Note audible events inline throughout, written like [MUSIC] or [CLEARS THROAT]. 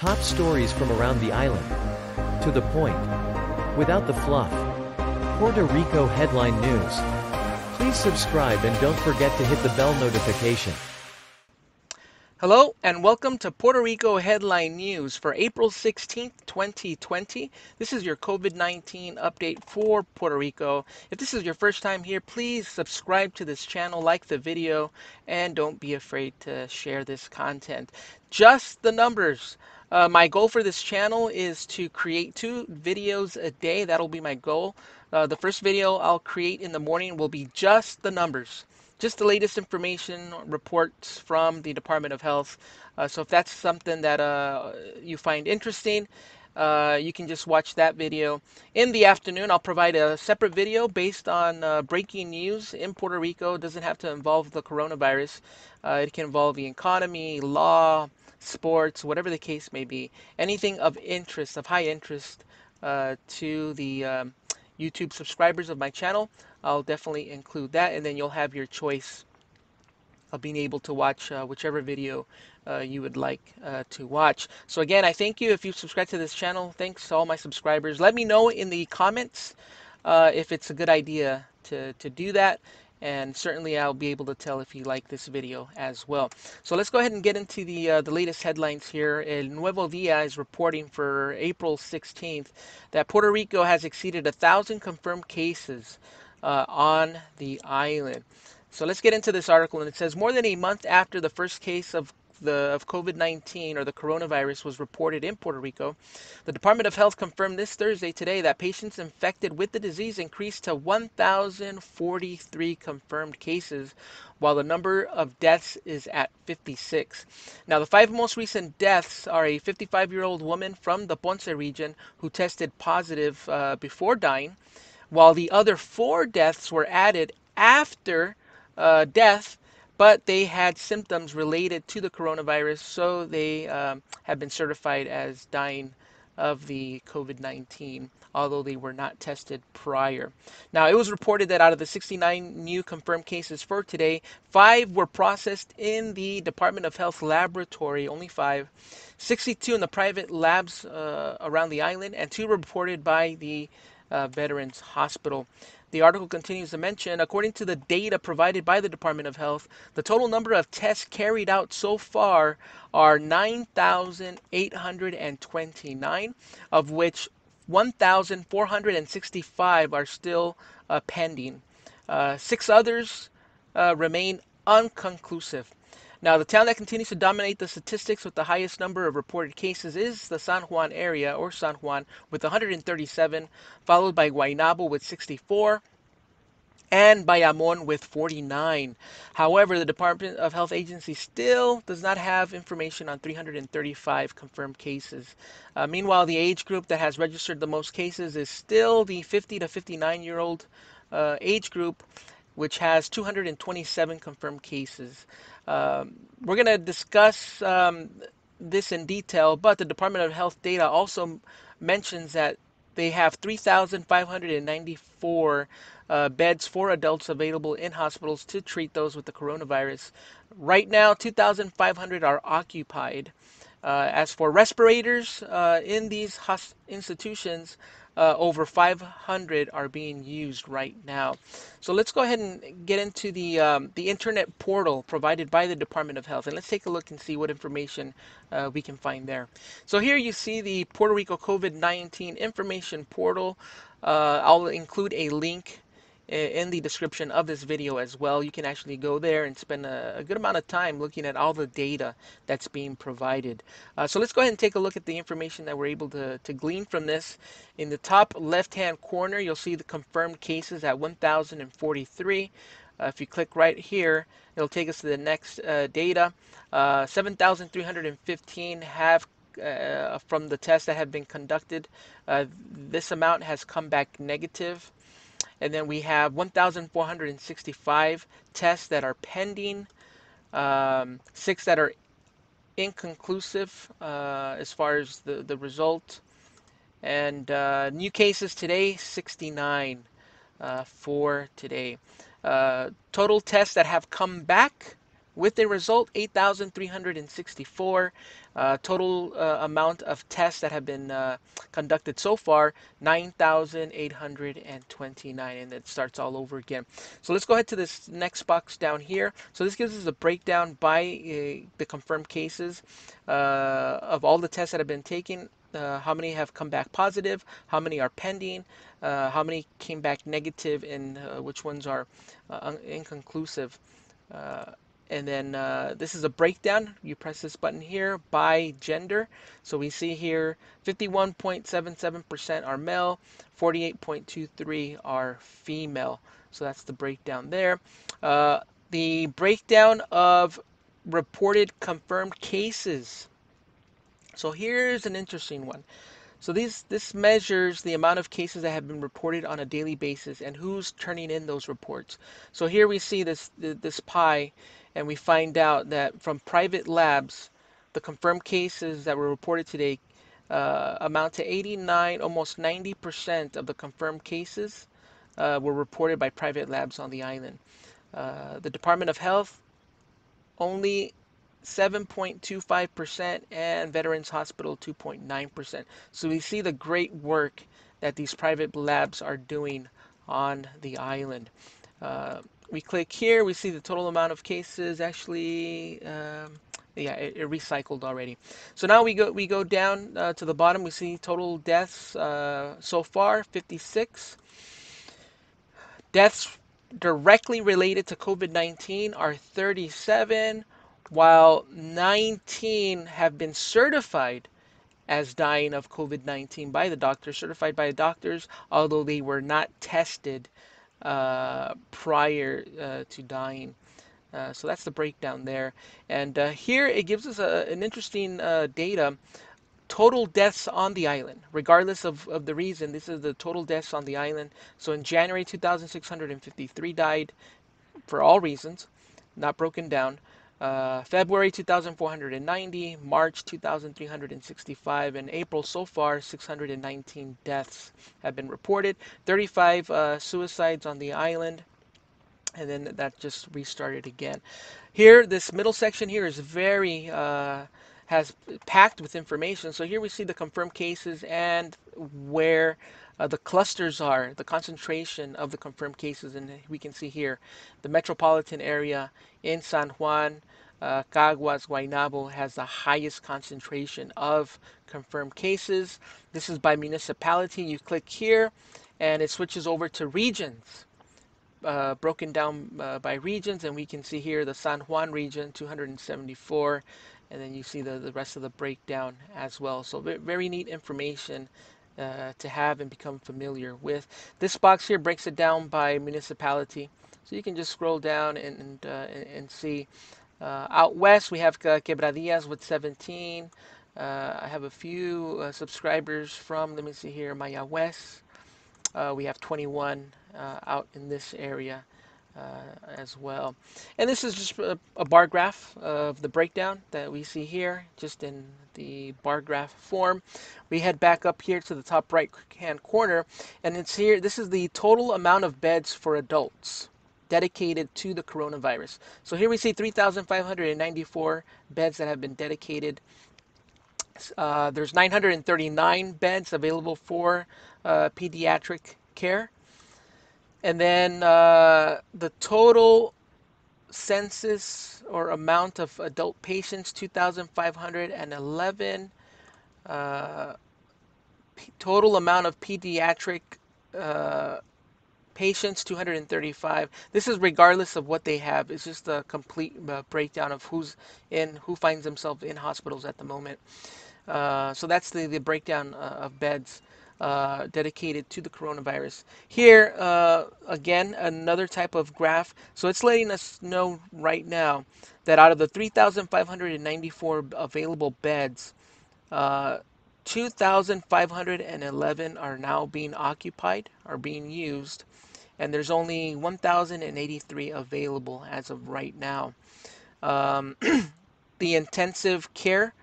Top stories from around the island. To the point. Without the fluff. Puerto Rico headline news. Please subscribe and don't forget to hit the bell notification. Hello and welcome to Puerto Rico Headline News for April 16th, 2020. This is your COVID 19 update for Puerto Rico. If this is your first time here, please subscribe to this channel, like the video, and don't be afraid to share this content. Just the numbers. Uh, my goal for this channel is to create two videos a day. That'll be my goal. Uh, the first video I'll create in the morning will be just the numbers just the latest information reports from the Department of Health. Uh, so if that's something that uh, you find interesting, uh, you can just watch that video. In the afternoon, I'll provide a separate video based on uh, breaking news in Puerto Rico. It doesn't have to involve the coronavirus. Uh, it can involve the economy, law, sports, whatever the case may be. Anything of interest, of high interest uh, to the um, YouTube subscribers of my channel. I'll definitely include that and then you'll have your choice of being able to watch uh, whichever video uh, you would like uh, to watch. So again, I thank you if you subscribe to this channel. Thanks to all my subscribers. Let me know in the comments uh, if it's a good idea to, to do that and certainly I'll be able to tell if you like this video as well. So let's go ahead and get into the uh, the latest headlines here. El Nuevo Dia is reporting for April 16th that Puerto Rico has exceeded a thousand confirmed cases uh, on the island. So let's get into this article, and it says more than a month after the first case of the of COVID-19 or the coronavirus was reported in Puerto Rico, the Department of Health confirmed this Thursday today that patients infected with the disease increased to 1,043 confirmed cases, while the number of deaths is at 56. Now, the five most recent deaths are a 55-year-old woman from the Ponce region who tested positive uh, before dying, while the other four deaths were added after uh, death but they had symptoms related to the coronavirus, so they um, have been certified as dying of the COVID 19, although they were not tested prior. Now, it was reported that out of the 69 new confirmed cases for today, five were processed in the Department of Health laboratory, only five, 62 in the private labs uh, around the island, and two reported by the uh, Veterans Hospital. The article continues to mention, according to the data provided by the Department of Health, the total number of tests carried out so far are 9,829, of which 1,465 are still uh, pending. Uh, six others uh, remain unconclusive. Now, the town that continues to dominate the statistics with the highest number of reported cases is the San Juan area, or San Juan, with 137, followed by Guaynabo with 64, and Bayamon with 49. However, the Department of Health Agency still does not have information on 335 confirmed cases. Uh, meanwhile, the age group that has registered the most cases is still the 50 to 59 year old uh, age group, which has 227 confirmed cases. Um, we're going to discuss um, this in detail, but the Department of Health data also mentions that they have 3,594 uh, beds for adults available in hospitals to treat those with the coronavirus. Right now, 2,500 are occupied. Uh, as for respirators uh, in these institutions, uh, over 500 are being used right now. So let's go ahead and get into the um, the internet portal provided by the Department of Health, and let's take a look and see what information uh, we can find there. So here you see the Puerto Rico COVID-19 information portal. Uh, I'll include a link in the description of this video as well. You can actually go there and spend a, a good amount of time looking at all the data that's being provided. Uh, so let's go ahead and take a look at the information that we're able to, to glean from this. In the top left-hand corner, you'll see the confirmed cases at 1,043. Uh, if you click right here, it'll take us to the next uh, data. Uh, 7,315 have uh, from the tests that have been conducted. Uh, this amount has come back negative. And then we have 1,465 tests that are pending, um, six that are inconclusive uh, as far as the, the result. And uh, new cases today, 69 uh, for today. Uh, total tests that have come back with the result 8,364. Uh, total uh, amount of tests that have been uh, conducted so far 9,829 and it starts all over again. So let's go ahead to this next box down here. So this gives us a breakdown by uh, the confirmed cases uh, of all the tests that have been taken uh, how many have come back positive, how many are pending, uh, how many came back negative, and uh, which ones are uh, inconclusive. And then uh, this is a breakdown. You press this button here by gender. So we see here 51.77% are male, 48.23 are female. So that's the breakdown there. Uh, the breakdown of reported confirmed cases. So here's an interesting one. So these this measures the amount of cases that have been reported on a daily basis and who's turning in those reports. So here we see this this pie and we find out that from private labs the confirmed cases that were reported today uh, amount to 89 almost 90% of the confirmed cases uh, were reported by private labs on the island. Uh, the Department of Health only 7.25% and Veterans Hospital 2.9%. So we see the great work that these private labs are doing on the island. Uh, we click here, we see the total amount of cases actually, um, yeah, it, it, recycled already. So now we go we go down uh, to the bottom. We see total deaths uh, so far 56. Deaths directly related to COVID-19 are 37 while 19 have been certified as dying of COVID 19 by the doctors, certified by the doctors, although they were not tested uh, prior uh, to dying. Uh, so that's the breakdown there. And uh, here it gives us a, an interesting uh, data. Total deaths on the island, regardless of, of the reason. This is the total deaths on the island. So in January, 2,653 died for all reasons, not broken down. Uh, February 2,490, March 2,365, and April so far 619 deaths have been reported. 35 uh, suicides on the island, and then that just restarted again. Here, this middle section here is very uh, has packed with information. So here we see the confirmed cases and where uh, the clusters are, the concentration of the confirmed cases, and we can see here the metropolitan area in San Juan, uh, Caguas, Guaynabo has the highest concentration of confirmed cases. This is by municipality. You click here and it switches over to regions. Uh, broken down uh, by regions and we can see here the San Juan region 274 and then you see the, the rest of the breakdown as well so very neat information uh, to have and become familiar with this box here breaks it down by municipality so you can just scroll down and, and, uh, and, see out west, we have Quebradillas with 17. Uh, I have a few uh, subscribers from, let me see here, Mayagüez. Uh, we have 21 uh, out in this area uh, as well. And this is just a, a, bar graph of the breakdown that we see here, just in the bar graph form. We head back up here to the top right hand corner, and it's here, this is the total amount of beds for adults dedicated to the coronavirus. So here we see 3,594 beds that have been dedicated. Uh, there's 939 beds available for uh, pediatric care. And then uh, the total census or amount of adult patients 2,511. Uh, total amount of pediatric uh, patients 235 this is regardless of what they have. It's just a complete uh, breakdown of who's in who finds themselves in hospitals at the moment. Uh, so that's the, the breakdown uh, of beds uh, dedicated to the coronavirus. Here uh, again another type of graph. So it's letting us know right now that out of the 3594 available beds uh, 2,511 are now being occupied, are being used, and there's only 1,083 available as of right now. Um, [CLEARS THROAT] the intensive care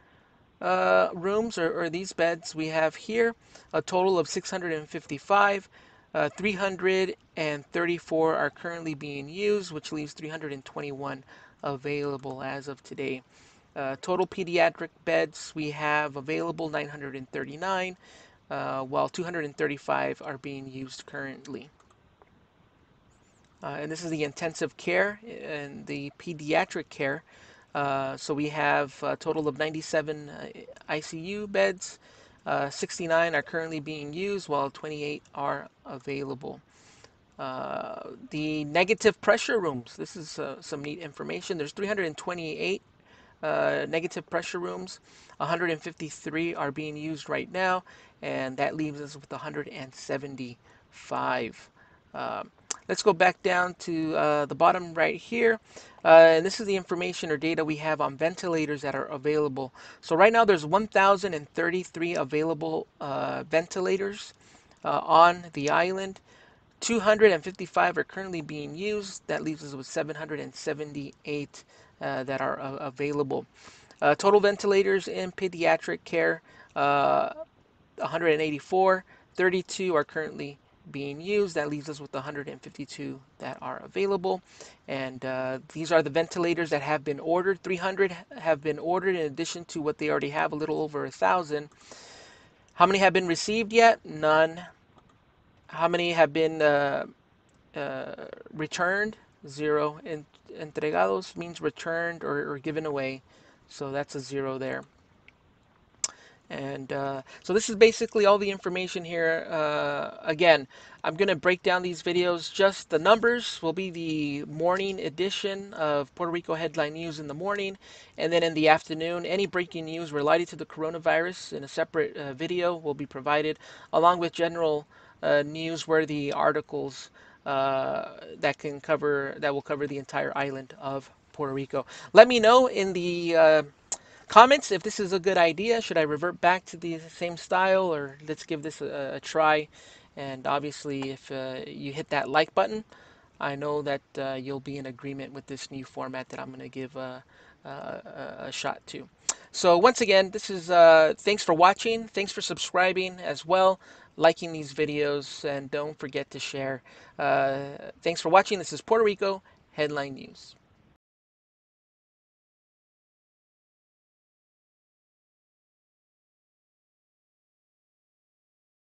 uh, rooms or, or, these beds we have here, a total of 655. Uh, 334 are currently being used, which leaves 321 available as of today. Uh, total pediatric beds we have available 939, uh, while 235 are being used currently. Uh, and this is the intensive care and the pediatric care. Uh, so we have a total of 97 uh, ICU beds. Uh, 69 are currently being used, while 28 are available. The negative pressure rooms. This is some neat information. There's 328 uh, negative pressure rooms. 153 are being used right now, and that leaves us with 175. Um, let's go back down to uh, the bottom right here. Uh, and this is the information or data we have on ventilators that are available. So right now there's 1,033 available uh, ventilators uh, on the island. 255 are currently being used. That leaves us with 778 uh, that are uh, available. Uh, total ventilators in pediatric care, uh, 184. 32 are currently being used. That leaves us with 152 that are available. And uh, these are the ventilators that have been ordered. 300 have been ordered in addition to what they already have, a little over a thousand. How many have been received yet? None. How many have been uh, uh, returned? Zero. En- entregados means returned or, or given away. So that's a zero there. And uh, so this is basically all the information here. Uh, again, I'm going to break down these videos. Just the numbers will be the morning edition of Puerto Rico Headline News in the morning. And then in the afternoon, any breaking news related to the coronavirus in a separate uh, video will be provided, along with general uh, newsworthy articles uh, that can cover that will cover the entire island of Puerto Rico. Let me know in the uh, comments if this is a good idea. Should I revert back to the same style or let's give this a, a try? And obviously, if uh, you hit that like button, I know that uh, you'll be in agreement with this new format that I'm going to give a, a, shot to. So once again, this is uh, thanks for watching. Thanks for subscribing as well, liking these videos, and don't forget to share. Uh, thanks for watching. This is Puerto Rico Headline News.